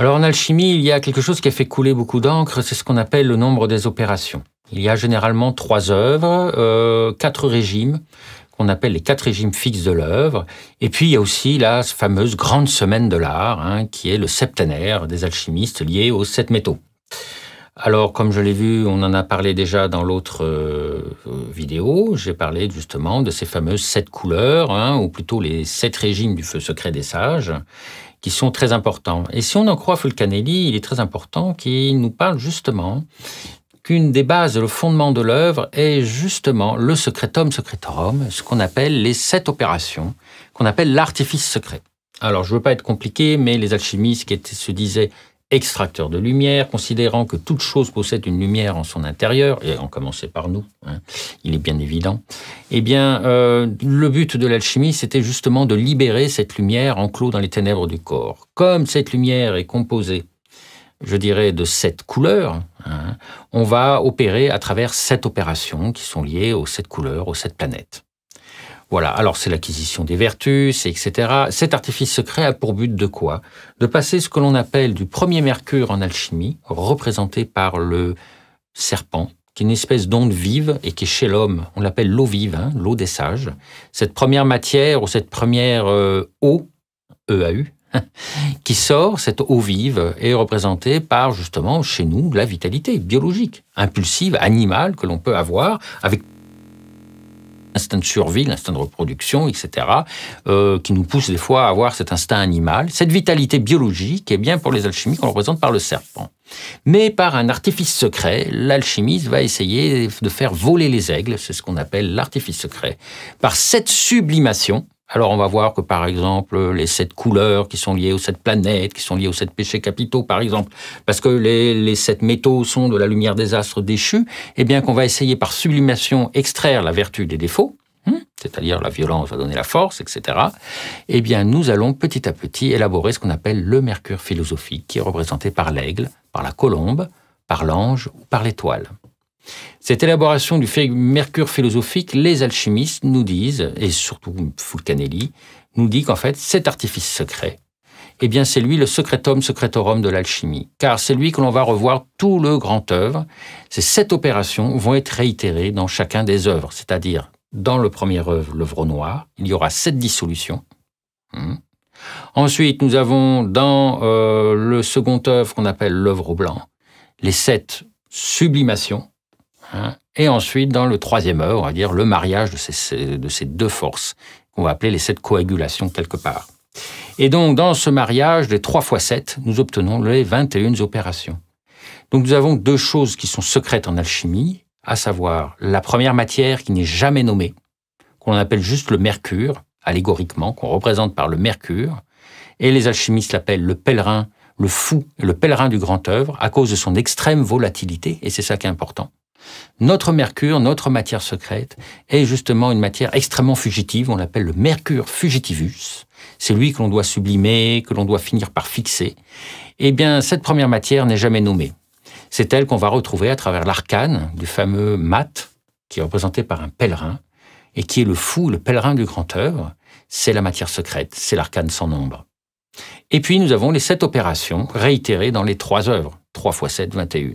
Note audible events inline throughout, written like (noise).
Alors en alchimie, il y a quelque chose qui a fait couler beaucoup d'encre, c'est ce qu'on appelle le nombre des opérations. Il y a généralement trois œuvres, euh, quatre régimes, qu'on appelle les quatre régimes fixes de l'œuvre. Et puis il y a aussi la fameuse grande semaine de l'art, hein, qui est le septénaire des alchimistes liés aux sept métaux. Alors, comme je l'ai vu, on en a parlé déjà dans l'autre euh, vidéo. J'ai parlé justement de ces fameuses sept couleurs, hein, ou plutôt les sept régimes du feu secret des sages, qui sont très importants. Et si on en croit Fulcanelli, il est très important qu'il nous parle justement qu'une des bases, le fondement de l'œuvre est justement le secretum secretorum, ce qu'on appelle les sept opérations, qu'on appelle l'artifice secret. Alors, je ne veux pas être compliqué, mais les alchimistes qui se disaient extracteur de lumière, considérant que toute chose possède une lumière en son intérieur, et en commençait par nous, hein, il est bien évident, eh bien, euh, le but de l'alchimie, c'était justement de libérer cette lumière enclos dans les ténèbres du corps. Comme cette lumière est composée, je dirais, de sept couleurs, hein, on va opérer à travers sept opérations qui sont liées aux sept couleurs, aux sept planètes. Voilà, alors c'est l'acquisition des vertus, etc. Cet artifice secret a pour but de quoi? De passer ce que l'on appelle du premier mercure en alchimie, représenté par le serpent, qui est une espèce d'onde vive et qui est chez l'homme, on l'appelle l'eau vive, hein, l'eau des sages. Cette première matière ou cette première euh, eau, EAU, (laughs) qui sort, cette eau vive, est représentée par justement chez nous la vitalité biologique, impulsive, animale que l'on peut avoir avec l'instinct de survie, l'instinct de reproduction, etc., euh, qui nous pousse des fois à avoir cet instinct animal. Cette vitalité biologique est bien pour les alchimistes qu'on représente par le serpent. Mais par un artifice secret, l'alchimiste va essayer de faire voler les aigles, c'est ce qu'on appelle l'artifice secret. Par cette sublimation, alors on va voir que par exemple les sept couleurs qui sont liées aux sept planètes, qui sont liées aux sept péchés capitaux par exemple, parce que les, sept métaux sont de la lumière des astres déchus, eh bien qu'on va essayer par sublimation extraire la vertu des défauts, hein, c'est-à-dire la violence va donner la force, etc., eh bien nous allons petit à petit élaborer ce qu'on appelle le mercure philosophique, qui est représenté par l'aigle, par la colombe, par l'ange ou par l'étoile. Cette élaboration du mercure philosophique, les alchimistes nous disent, et surtout Fulcanelli, nous dit qu'en fait, cet artifice secret, eh bien, c'est lui le secretum secretorum de l'alchimie, car c'est lui que l'on va revoir tout le grand œuvre. Ces sept opérations vont être réitérées dans chacun des œuvres, c'est-à-dire dans le premier œuvre, l'œuvre noir, il y aura sept dissolutions. Hmm. Ensuite, nous avons dans euh, le second œuvre qu'on appelle l'œuvre blanc, les sept sublimations, Hein. Et ensuite, dans le troisième œuvre, on va dire le mariage de ces, de ces deux forces, qu'on va appeler les sept coagulations quelque part. Et donc, dans ce mariage des trois fois sept, nous obtenons les 21 opérations. Donc, nous avons deux choses qui sont secrètes en alchimie, à savoir la première matière qui n'est jamais nommée, qu'on appelle juste le mercure, allégoriquement, qu'on représente par le mercure, et les alchimistes l'appellent le pèlerin, le fou, le pèlerin du grand œuvre, à cause de son extrême volatilité, et c'est ça qui est important. Notre mercure, notre matière secrète, est justement une matière extrêmement fugitive, on l'appelle le mercure fugitivus. C'est lui que l'on doit sublimer, que l'on doit finir par fixer. Eh bien, cette première matière n'est jamais nommée. C'est elle qu'on va retrouver à travers l'arcane du fameux mat, qui est représenté par un pèlerin, et qui est le fou, le pèlerin du grand œuvre. C'est la matière secrète, c'est l'arcane sans nombre. Et puis nous avons les sept opérations réitérées dans les trois œuvres, 3 x 7, 21.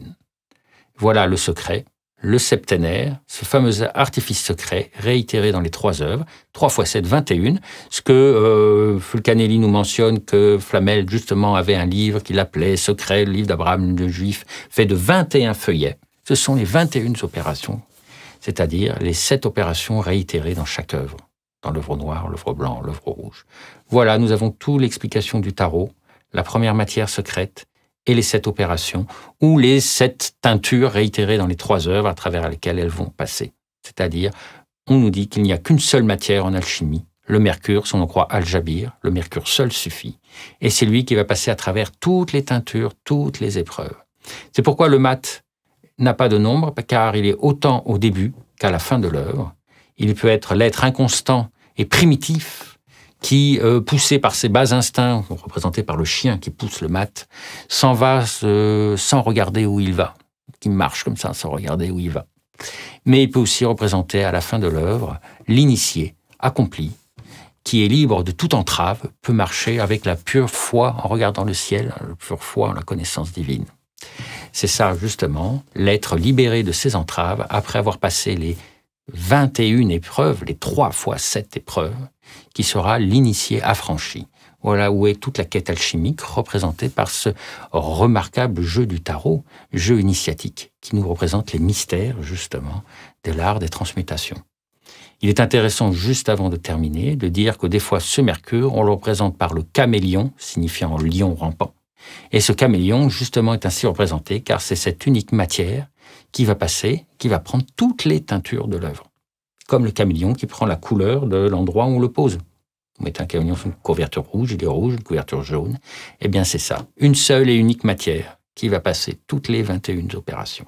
Voilà le secret, le septénaire, ce fameux artifice secret réitéré dans les trois œuvres, 3 fois 7, 21, ce que euh, Fulcanelli nous mentionne que Flamel justement avait un livre qu'il appelait Secret, le livre d'Abraham le Juif, fait de 21 feuillets. Ce sont les 21 opérations, c'est-à-dire les sept opérations réitérées dans chaque œuvre, dans l'œuvre noire, l'œuvre blanc, l'œuvre rouge. Voilà, nous avons toute l'explication du tarot, la première matière secrète, et les sept opérations, ou les sept teintures réitérées dans les trois œuvres à travers lesquelles elles vont passer. C'est-à-dire, on nous dit qu'il n'y a qu'une seule matière en alchimie, le mercure, si on en croit Al-Jabir, le mercure seul suffit. Et c'est lui qui va passer à travers toutes les teintures, toutes les épreuves. C'est pourquoi le mat n'a pas de nombre, car il est autant au début qu'à la fin de l'œuvre. Il peut être l'être inconstant et primitif qui, euh, poussé par ses bas instincts, représentés par le chien qui pousse le mat, s'en va sans regarder où il va, qui marche comme ça sans regarder où il va. Mais il peut aussi représenter à la fin de l'œuvre l'initié, accompli, qui est libre de toute entrave, peut marcher avec la pure foi en regardant le ciel, la pure foi en la connaissance divine. C'est ça, justement, l'être libéré de ses entraves après avoir passé les 21 épreuves, les 3 fois 7 épreuves, qui sera l'initié affranchi. Voilà où est toute la quête alchimique représentée par ce remarquable jeu du tarot, jeu initiatique, qui nous représente les mystères, justement, de l'art des transmutations. Il est intéressant, juste avant de terminer, de dire que des fois, ce Mercure, on le représente par le caméléon, signifiant lion rampant. Et ce caméléon, justement, est ainsi représenté car c'est cette unique matière qui va passer, qui va prendre toutes les teintures de l'œuvre. Comme le caméléon qui prend la couleur de l'endroit où on le pose. Vous mettez un caméléon sur une couverture rouge, il est rouge, une couverture jaune. Eh bien, c'est ça. Une seule et unique matière qui va passer toutes les 21 opérations.